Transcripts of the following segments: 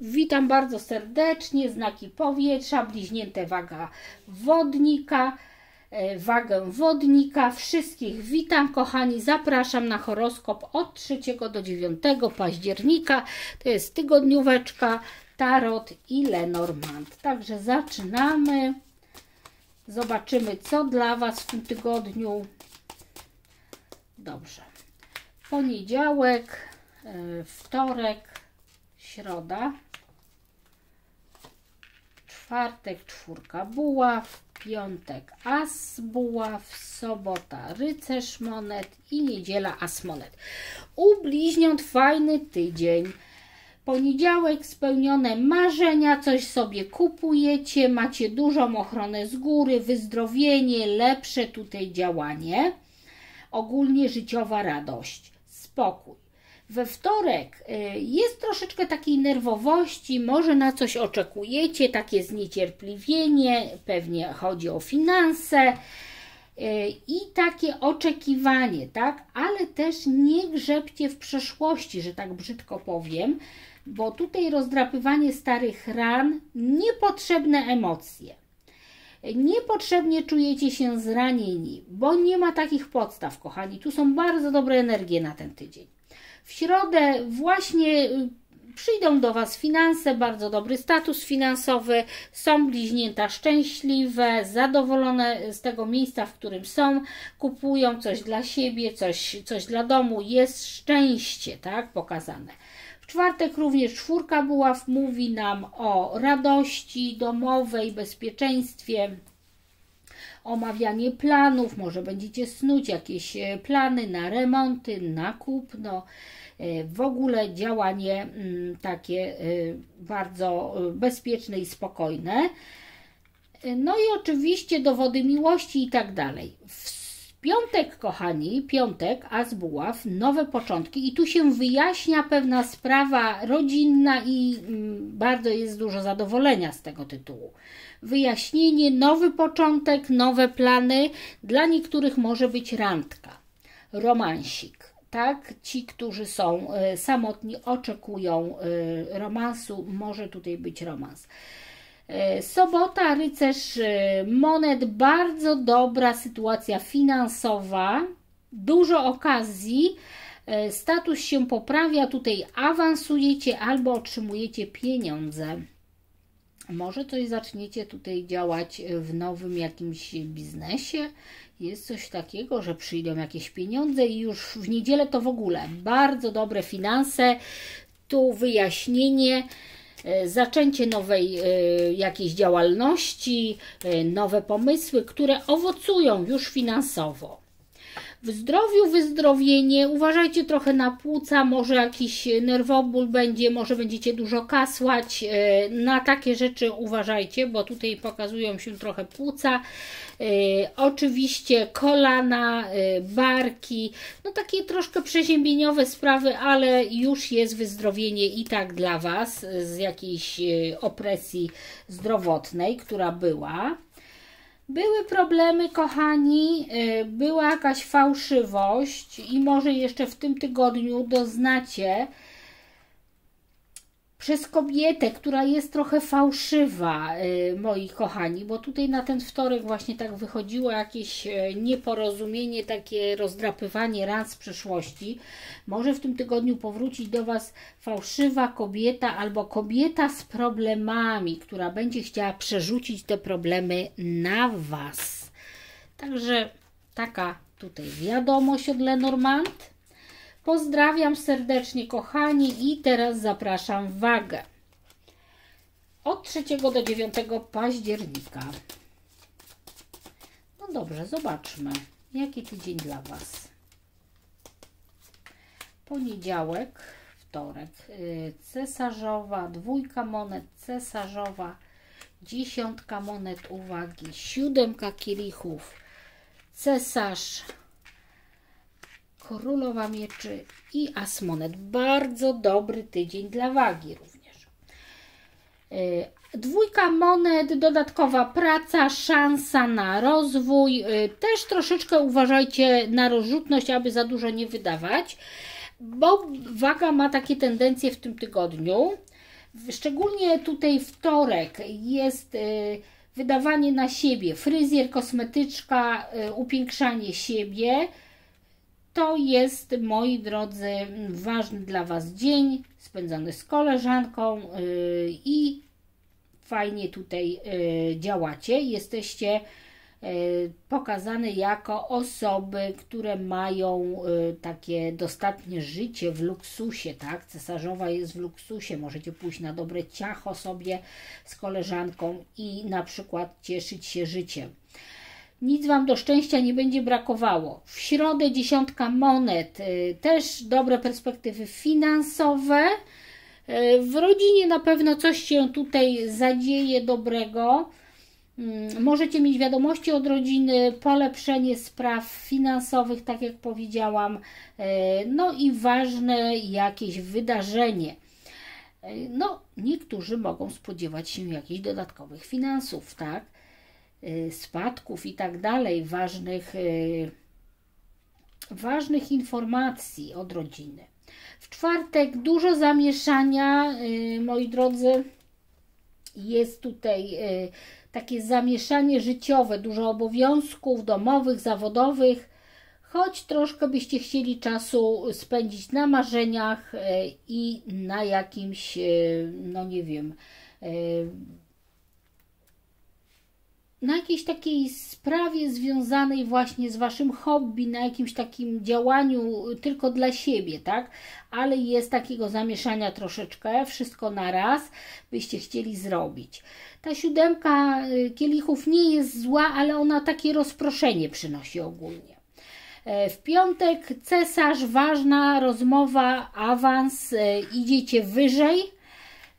Witam bardzo serdecznie, znaki powietrza, bliźnięte waga wodnika, e, wagę wodnika. Wszystkich witam, kochani. Zapraszam na horoskop od 3 do 9 października. To jest tygodnióweczka Tarot i Lenormand. Także zaczynamy. Zobaczymy, co dla Was w tym tygodniu. Dobrze. Poniedziałek, e, wtorek, środa, czwartek czwórka buław, piątek as buław, sobota rycerz monet i niedziela as monet. U bliźniąt fajny tydzień. Poniedziałek spełnione marzenia, coś sobie kupujecie, macie dużą ochronę z góry, wyzdrowienie, lepsze tutaj działanie, ogólnie życiowa radość, spokój. We wtorek y, jest troszeczkę takiej nerwowości, może na coś oczekujecie, takie zniecierpliwienie, pewnie chodzi o finanse y, i takie oczekiwanie, tak? Ale też nie grzebcie w przeszłości, że tak brzydko powiem, bo tutaj rozdrapywanie starych ran, niepotrzebne emocje. Niepotrzebnie czujecie się zranieni, bo nie ma takich podstaw, kochani. Tu są bardzo dobre energie na ten tydzień. W środę właśnie y, przyjdą do Was finanse, bardzo dobry status finansowy, są bliźnięta szczęśliwe, zadowolone z tego miejsca, w którym są, kupują coś dla siebie, coś, coś dla domu, jest szczęście, tak, pokazane. W czwartek również czwórka buław mówi nam o radości domowej, bezpieczeństwie, omawianie planów, może będziecie snuć jakieś e, plany na remonty, na kupno, w ogóle działanie mm, takie e, bardzo bezpieczne i spokojne. No i oczywiście dowody miłości i tak dalej. W piątek, kochani, piątek, a z buław, nowe początki i tu się wyjaśnia pewna sprawa rodzinna i mm, bardzo jest dużo zadowolenia z tego tytułu wyjaśnienie, nowy początek, nowe plany. Dla niektórych może być randka, romansik. Tak, ci, którzy są e, samotni, oczekują e, romansu, może tutaj być romans. E, sobota, rycerz monet, bardzo dobra sytuacja finansowa, dużo okazji, status się poprawia, tutaj awansujecie albo otrzymujecie pieniądze. Może coś zaczniecie tutaj działać w nowym jakimś biznesie. Jest coś takiego, że przyjdą jakieś pieniądze i już w niedzielę to w ogóle bardzo dobre finanse. Tu wyjaśnienie e, zaczęcie nowej e, jakiejś działalności, e, nowe pomysły, które owocują już finansowo. W zdrowiu wyzdrowienie, uważajcie trochę na płuca, może jakiś nerwoból będzie, może będziecie dużo kasłać. E, na takie rzeczy uważajcie, bo tutaj pokazują się trochę płuca. E, oczywiście kolana, e, barki, no takie troszkę przeziębieniowe sprawy, ale już jest wyzdrowienie i tak dla Was z jakiejś opresji zdrowotnej, która była. Były problemy, kochani, y, była jakaś fałszywość i może jeszcze w tym tygodniu doznacie przez kobietę, która jest trochę fałszywa, y, moi kochani, bo tutaj na ten wtorek właśnie tak wychodziło jakieś y, nieporozumienie, takie rozdrapywanie ran z przeszłości. Może w tym tygodniu powrócić do Was fałszywa kobieta albo kobieta z problemami, która będzie chciała przerzucić te problemy na Was. Także taka tutaj wiadomość od Lenormand. Pozdrawiam serdecznie, kochani, i teraz zapraszam w wagę. Od 3 do 9 października. No dobrze, zobaczmy, jaki tydzień dla Was. Poniedziałek, wtorek, y, cesarzowa, dwójka monet, cesarzowa, dziesiątka monet uwagi, siódemka kielichów, cesarz, Królowa Mieczy i Asmonet. Bardzo dobry tydzień dla wagi również. E, dwójka monet, dodatkowa praca, szansa na rozwój. E, też troszeczkę uważajcie na rozrzutność, aby za dużo nie wydawać, bo waga ma takie tendencje w tym tygodniu Szczególnie tutaj wtorek jest y, wydawanie na siebie, fryzjer, kosmetyczka, upiększanie siebie. To jest, moi drodzy, ważny dla Was dzień, spędzony z koleżanką i fajnie tutaj działacie. Jesteście E, pokazane jako osoby, które mają takie dostatnie życie w luksusie, tak? Cesarzowa jest w luksusie, możecie pójść na dobre ciacho sobie z koleżanką i na przykład cieszyć się życiem. Nic Wam do szczęścia nie będzie brakowało. W środę dziesiątka monet, e, też dobre perspektywy finansowe. W rodzinie na pewno coś się tutaj zadzieje dobrego. Mm, możecie mieć wiadomości od rodziny, polepszenie spraw finansowych, tak jak powiedziałam, e, no i ważne jakieś wydarzenie. No, niektórzy mogą spodziewać się jakichś dodatkowych finansów, tak? E, spadków i tak dalej, ważnych, ważnych informacji od rodziny. W czwartek dużo zamieszania, moi drodzy, jest tutaj takie zamieszanie życiowe, dużo obowiązków domowych, zawodowych, choć troszkę byście chcieli czasu spędzić na marzeniach i na jakimś, no nie wiem, na jakiejś takiej sprawie związanej właśnie z Waszym hobby, na jakimś takim działaniu tylko dla siebie, tak? Ale jest takiego zamieszania troszeczkę, wszystko na raz byście chcieli zrobić. Ta siódemka y, kielichów nie jest zła, ale ona takie rozproszenie przynosi ogólnie. E, w piątek cesarz, ważna rozmowa, awans, e, idziecie wyżej.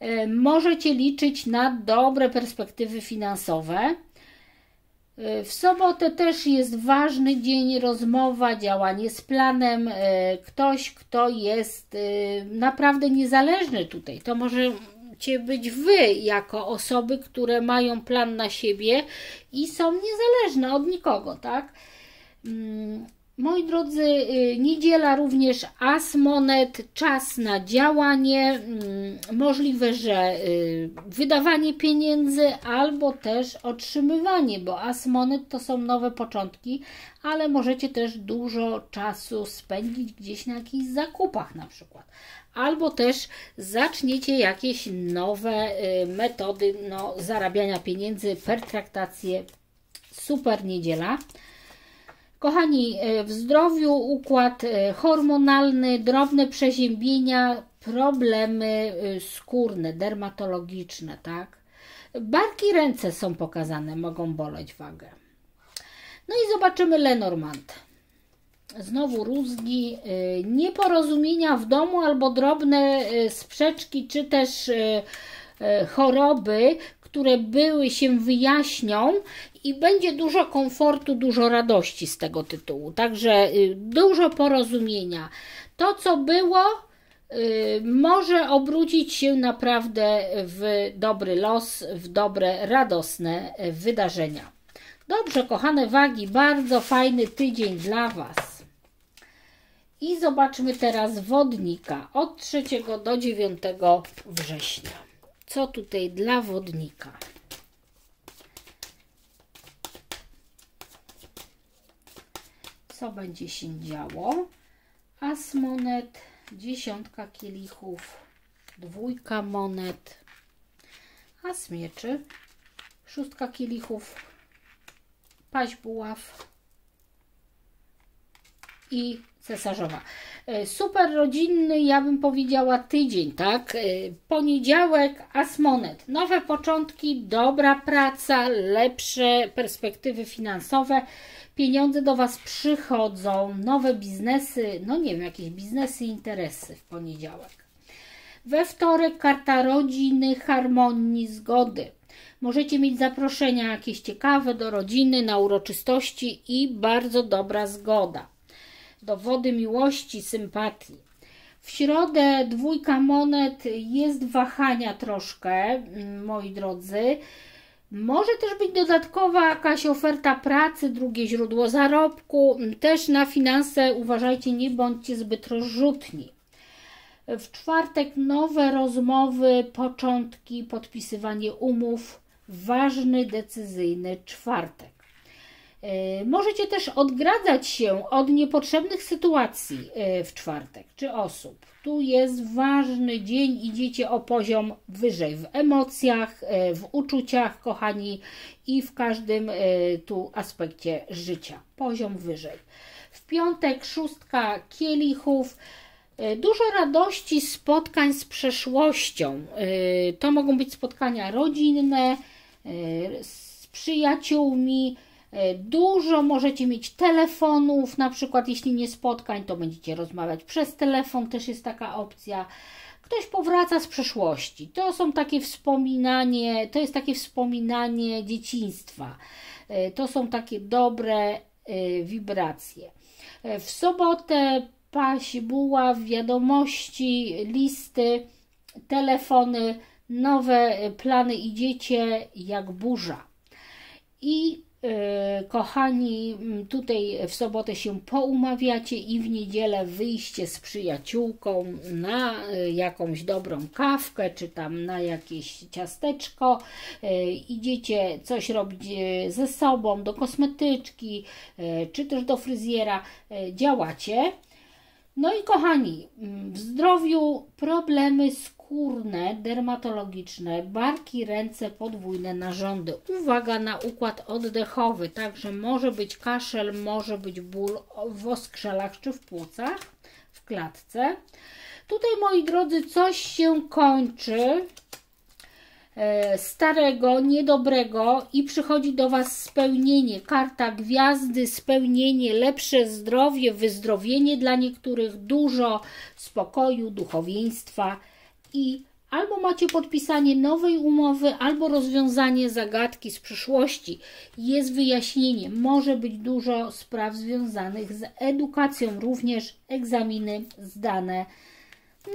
E, możecie liczyć na dobre perspektywy finansowe. W sobotę też jest ważny dzień, rozmowa, działanie z planem. Ktoś, kto jest naprawdę niezależny tutaj, to może Cię być Wy, jako osoby, które mają plan na siebie i są niezależne od nikogo, tak? Moi drodzy, y, niedziela również as monet, czas na działanie, mm, możliwe, że y, wydawanie pieniędzy albo też otrzymywanie, bo as monet to są nowe początki, ale możecie też dużo czasu spędzić gdzieś na jakichś zakupach na przykład albo też zaczniecie jakieś nowe y, metody no, zarabiania pieniędzy, pertraktacje. Super niedziela. Kochani, y, w zdrowiu układ y, hormonalny, drobne przeziębienia, problemy skórne, dermatologiczne, tak? Barki ręce są pokazane, mogą boleć wagę. No i zobaczymy Lenormand znowu rózgi, nieporozumienia w domu albo drobne sprzeczki, czy też choroby, które były się wyjaśnią i będzie dużo komfortu, dużo radości z tego tytułu. Także dużo porozumienia. To, co było, może obrócić się naprawdę w dobry los, w dobre, radosne wydarzenia. Dobrze, kochane wagi, bardzo fajny tydzień dla Was. I zobaczmy teraz wodnika od 3 do 9 września. Co tutaj dla wodnika? Co będzie się działo? As monet, dziesiątka kielichów, dwójka monet, as mieczy, szóstka kielichów, paź buław i cesarzowa. E, super rodzinny, ja bym powiedziała tydzień, tak? E, poniedziałek, Asmonet. Nowe początki, dobra praca, lepsze perspektywy finansowe. Pieniądze do Was przychodzą, nowe biznesy, no nie wiem, jakieś biznesy, interesy w poniedziałek. We wtorek karta rodziny, harmonii, zgody. Możecie mieć zaproszenia jakieś ciekawe do rodziny, na uroczystości i bardzo dobra zgoda dowody miłości, sympatii. W środę dwójka monet jest wahania troszkę, mm, moi drodzy. Może też być dodatkowa jakaś oferta pracy, drugie źródło zarobku. Też na finanse uważajcie, nie bądźcie zbyt rozrzutni. W czwartek nowe rozmowy, początki, podpisywanie umów. Ważny, decyzyjny czwartek. E, możecie też odgradzać się od niepotrzebnych sytuacji e, w czwartek czy osób. Tu jest ważny dzień, idziecie o poziom wyżej w emocjach, e, w uczuciach, kochani, i w każdym tu aspekcie życia. Poziom wyżej. W piątek szóstka kielichów. Dużo radości, spotkań z przeszłością. To mogą być spotkania rodzinne, z przyjaciółmi, dużo możecie mieć telefonów, na przykład jeśli nie spotkań, to będziecie rozmawiać przez telefon, też jest taka opcja. Ktoś powraca z przeszłości. To są takie wspominanie, to jest takie wspominanie dzieciństwa. E, to są takie dobre e, wibracje. W sobotę paść, buław, wiadomości, listy, telefony, nowe plany idziecie jak burza. I E, kochani, tutaj w sobotę się poumawiacie i w niedzielę wyjście z przyjaciółką na e, jakąś dobrą kawkę, czy tam na jakieś ciasteczko. E, idziecie coś robić ze sobą, do kosmetyczki, czy też do fryzjera. Działacie. No i kochani, w zdrowiu problemy z skórne, dermatologiczne, barki, ręce, podwójne narządy. Uwaga na układ oddechowy, także może być kaszel, może być ból w oskrzelach czy w płucach, w klatce. Tutaj, moi drodzy, coś się kończy e, starego, niedobrego i przychodzi do Was spełnienie. Karta gwiazdy, spełnienie, lepsze zdrowie, wyzdrowienie dla niektórych, dużo spokoju, duchowieństwa i albo macie podpisanie nowej umowy, albo rozwiązanie zagadki z przyszłości. Jest wyjaśnienie. Może być dużo spraw związanych z edukacją, również egzaminy zdane.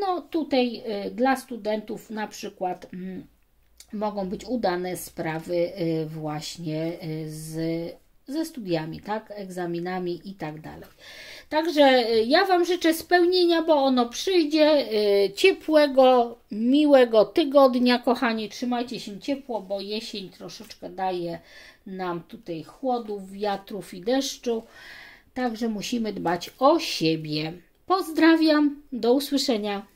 No tutaj y, dla studentów na przykład y, mogą być udane sprawy y, właśnie y, z, ze studiami, tak, egzaminami i tak dalej. Także y, ja Wam życzę spełnienia, bo ono przyjdzie. Y, ciepłego, miłego tygodnia, kochani. Trzymajcie się ciepło, bo jesień troszeczkę daje nam tutaj chłodów, wiatrów i deszczu. Także musimy dbać o siebie. Pozdrawiam, do usłyszenia.